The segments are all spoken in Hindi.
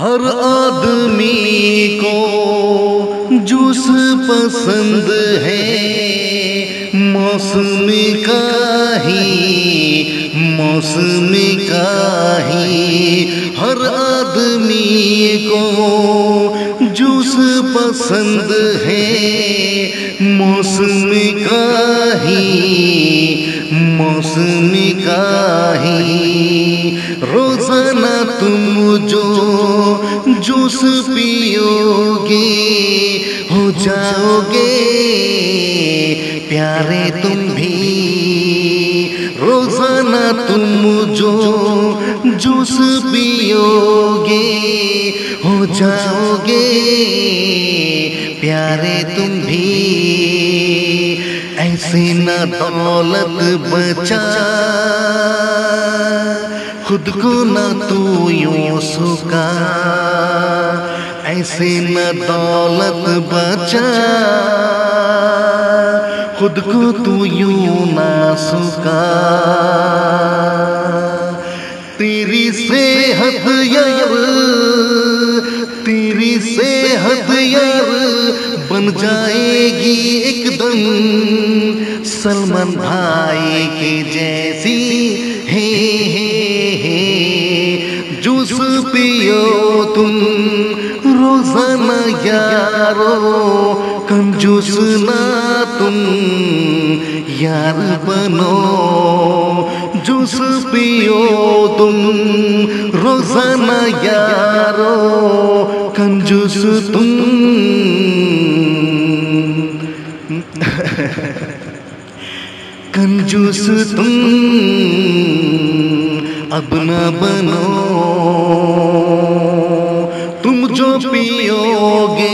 हर आदमी को जूस पसंद है। मौसम का ही, मौसम का ही। हर आदमी को जूस पसंद है। मौसम का ही, मौसम का ही। तुम जो जूस पियोगे, हो जाओगे। प्यारे तुम भी, रोज़ाना तुम जो जूस पियोगे, हो जाओगे। प्यारे तुम भी, ऐसे न दौलत बचा। खुद को न तू यूँ सुका ऐसे न दौलत बचा। खुद को तू यूँ ना सुका तेरी सेहत यार, तेरी सेहत यार बन जाएगी एकदम। सलमान भाई के जैसी हे पियो तुम रोज़ाना यारो, कंजूस ना तुम यार बनो। जूस पियो तुम रोज़ाना यारो, कंजूस तुम। कंजूस तुम, अब न बनो। जो पियोगे,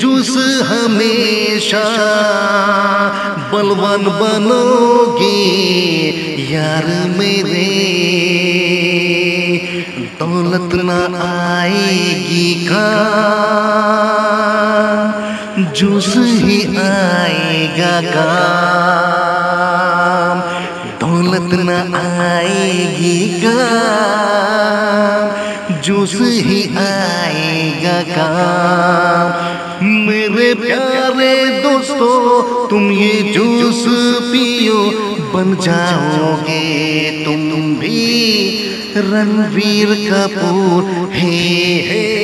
जूस हमेशा बलवान बनोगे, यार मेरे, दौलत न आएगी का जूस ही आएगा काम दौलत न आएगी काम जूस ही आएगा काम। मेरे प्यारे दोस्तों, तुम ये जूस पियो, बन जाओगे तुम भी। रणवीर कपूर, हे हे